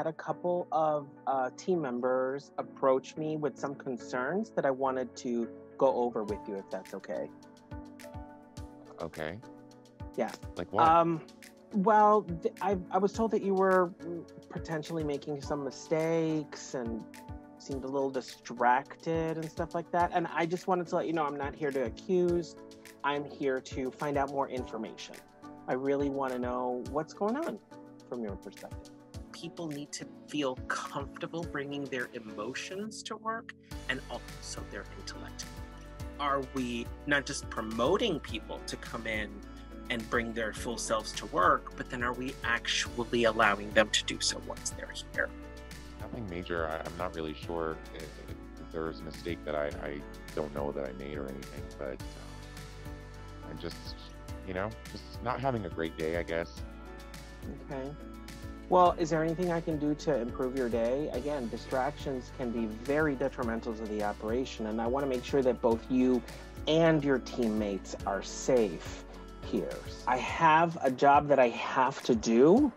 had a couple of uh, team members approach me with some concerns that I wanted to go over with you, if that's okay. Okay. Yeah. Like what? Um, well, th- I, I was told that you were potentially making some mistakes and seemed a little distracted and stuff like that. And I just wanted to let you know I'm not here to accuse, I'm here to find out more information. I really want to know what's going on from your perspective. People need to feel comfortable bringing their emotions to work and also their intellect. Are we not just promoting people to come in and bring their full selves to work, but then are we actually allowing them to do so once they're here? Nothing major. I, I'm not really sure if, if there was a mistake that I, I don't know that I made or anything, but um, I'm just, you know, just not having a great day, I guess. Okay. Well, is there anything I can do to improve your day? Again, distractions can be very detrimental to the operation, and I want to make sure that both you and your teammates are safe here. I have a job that I have to do,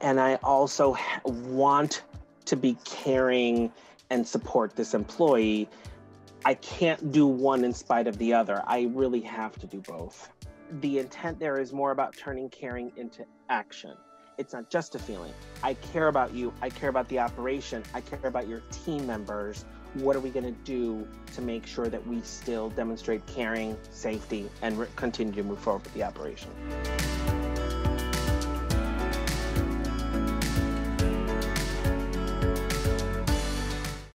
and I also want to be caring and support this employee. I can't do one in spite of the other. I really have to do both. The intent there is more about turning caring into action. It's not just a feeling. I care about you. I care about the operation. I care about your team members. What are we going to do to make sure that we still demonstrate caring, safety, and continue to move forward with the operation?